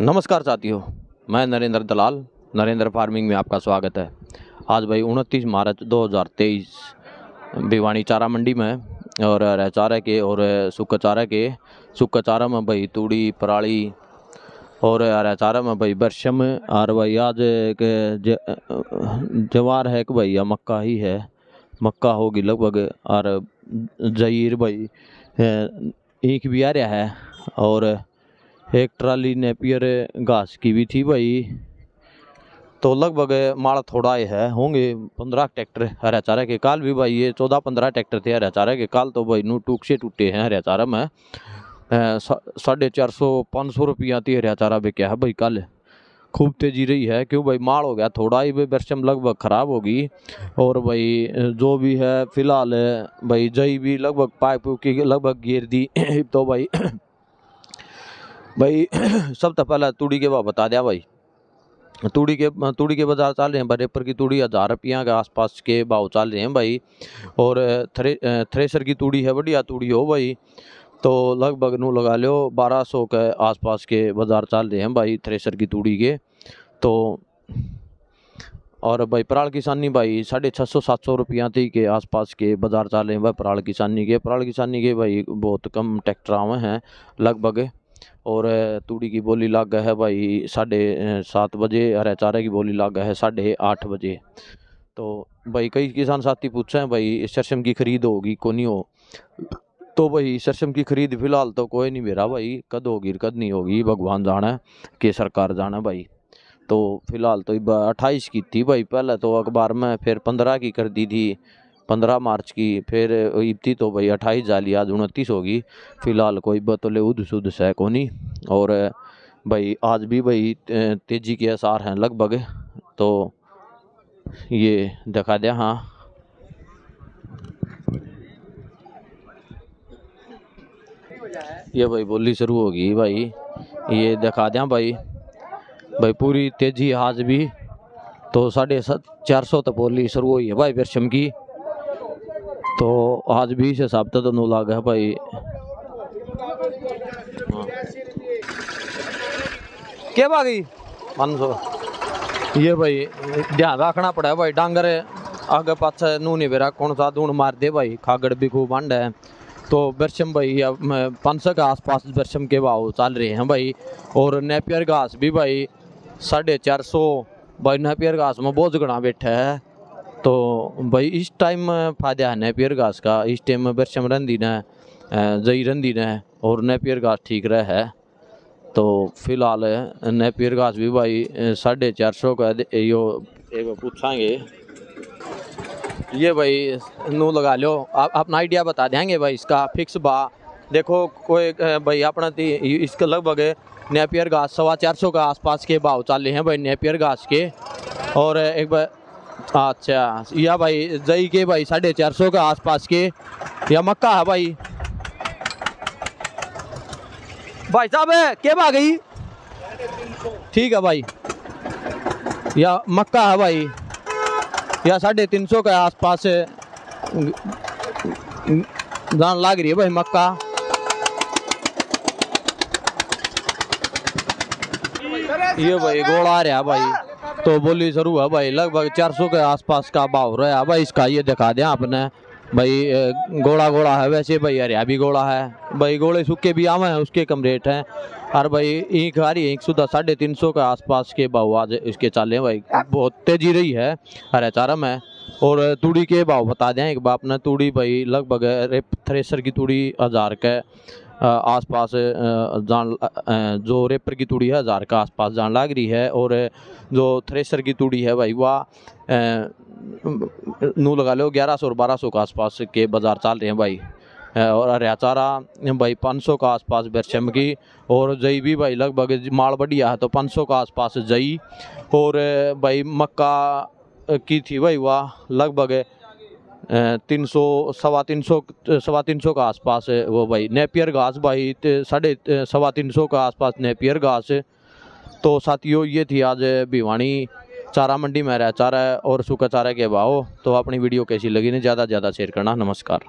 नमस्कार साथियों, मैं नरेंद्र दलाल, नरेंद्र फ़ार्मिंग में आपका स्वागत है। आज भाई उनतीस मार्च 2023 भिवानी चारा मंडी में, और हरा चारा के, और सूखा चारा के, सूखा चारा में भाई तूड़ी, पराली, और हरा चारा में भाई बरशम और भाई आज जवार है कि भैया मक्का ही है। मक्का होगी लगभग, और जहीर भाई ईख भी आ रहा है, और एक ट्राली नेपियर घास की भी थी भाई। तो लगभग माल थोड़ा ही होंगे पंद्रह ट्रैक्टर हरा चारा के काल भी भाई, ये चौदह पंद्रह ट्रैक्टर थे हरा चारा के काल तो भाई नू टूक से टूटे हैं हरा चारा में। साढ़े चार सौ, पाँच सौ रुपया थी हरा चारा बिका है भाई कल। खूब तेज़ी रही है, क्यों भाई माल हो गया, थोड़ा ही भाई बरसम लगभग ख़राब होगी। और भाई जो भी है, फ़िलहाल भाई जई भी लगभग पाइप की लगभग गिर दी। तो भाई भाई, सब तो पहले तूड़ी के भाव बता दिया भाई। तूड़ी के तूड़ी के बाज़ार चल रहे हैं बरेपर की तूड़ी हज़ार रुपया के आसपास के भाव चल रहे हैं भाई। और थ्रे थ्रेसर की तूड़ी है, बढ़िया तूड़ी हो भाई। तो लगभग नू लगा लो बारह सौ के आसपास के बाज़ार चल रहे हैं भाई थ्रेसर की तूड़ी के। तो और भाई, पराल किसानी भाई, साढ़े छः सौ, सात सौ रुपया थी के आसपास के बाज़ार चल रहे हैं भाई, पराल किसानी के। पराल किसानी के भाई, बहुत कम ट्रैक्टर आए हैं, लगभग। और तूड़ी की बोली लाग है भाई साढ़े सात बजे, अरे चारे की बोली लाग है साढ़े आठ बजे। तो भाई कई किसान साथी पूछे हैं भाई सरसम की खरीद होगी को नहीं हो? तो भाई सरसम की खरीद फ़िलहाल तो कोई नहीं मेरा भाई, कद होगी कद नहीं होगी, भगवान जाना, के सरकार जाना भाई। तो फ़िलहाल तो अट्ठाईस की थी भाई, पहले तो अखबार में फिर पंद्रह की कर दी थी पंद्रह मार्च की, फिर इब्ती तो भाई अट्ठाईस जाली, आज उनतीस होगी। फ़िलहाल कोई बतौले उद शुद्ध है को नहीं और, भाई, आज भी भाई तेज़ी के आसार हैं लगभग। तो ये दिखा दिया हाँ। ये भाई बोली शुरू होगी भाई। ये दिखा दें भाई। भाई, पूरी तेज़ी आज भी। तो साढ़े सत, चार सौ तक बोली शुरू हुई है भाई परचम की तो आज भी इस हिसाब तो लाग है भाई। बागी पाँच सौ। ये भाई ध्यान रखना पड़ा है भाई डांगर आगे पाछे नू नहीं बेरा कौन सा दून मार दे भाई खागड़ भी खूब अंड है। तो बरसम भाई पाँच सौ के आसपास बरसम के भाव चल रहे हैं भाई और नेपियर घास भी भाई साढ़े चार सौ। भाई नेपियर घास में बहुत घना बैठा है। तो भाई इस टाइम में फ़ायदा है नेपियर घास का। इस टाइम में बरसम रंदी ने जई रंदी ने, और नेपियर घास ठीक रहा है। तो फ़िलहाल नेपियर घास भी भाई साढ़े चार सौ का यो, एक ये भाई, नू लगा लो। आप, अपना आइडिया बता देंगे भाई इसका फिक्स बा। देखो, कोई भाई अपना इसका लगभग नेपियर घास सवा चार सौ का आसपास के भाव चाले हैं भाई नेपियर घास के। और एक बार अच्छा। या भाई, जई के भाई, साढ़े चार सौ के आसपास के। या मक्का है भाई। भाई साहब के आ गई? ठीक है भाई। या मक्का है भाई। या साढ़े तीन सौ के आसपास जान लाग रही है भाई मक्का। ये भाई, गोला आ रहा भाई। तो बोली शुरू है भाई, लगभग चार सौ के आसपास का भाव रहा भाई इसका ये दिखा दें आपने, भाई घोड़ा घोड़ा है वैसे भाई हरिया भी गोला है। भाई घोड़े सूखे भी आवे हैं, उसके कम रेट हैं। और भाई ईख आ रही है सुधा साढ़े तीन सौ के आसपास के भाव आज इसके चाले भाई। बहुत तेज़ी रही है हरे चारा में और तूड़ी के भाव बता दें, एक बाप ने तूड़ी भाई, लगभग थ्रेसर की तूड़ी हज़ार के। आसपास जान जो रेपर की तूड़ी है, हज़ार का आसपास जान लाग रही है और जो थ्रेसर की तूड़ी है भाई, वह नू लगा लो ग्यारह सौ और बारह सौ के आसपास के बाज़ार चल रहे हैं भाई। और हरिया चारा, भाई, पाँच सौ का आसपास बेरचम की और जई भी भाई, लगभग माल बढ़िया है तो पाँच सौ का आसपास जई और, भाई, मक्का की थी भाई, वाह, लगभग तीन सौ, सवा तीन सौ, सवा तीन सौ का आसपास है वो भाई। नेपियर घास भाई साढ़े सवा तीन सौ का आसपास नेपियर घास तो साथियों ये थी आज भिवानी। चारा मंडी में रह चारा और सूखा चारा के भाव। तो अपनी वीडियो कैसी लगी नहीं ज़्यादा ज़्यादा शेयर करना। नमस्कार।